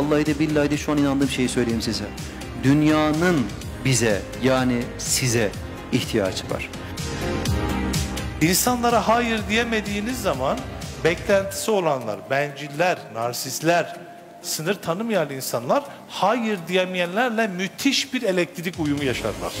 vallahi de billahi de şu an inandığım şeyi söyleyeyim size. Dünyanın bize yani size ihtiyacı var. İnsanlara hayır diyemediğiniz zaman beklentisi olanlar, benciller, narsistler, sınır tanımayan insanlar hayır diyemeyenlerle müthiş bir elektrik uyumu yaşarlar.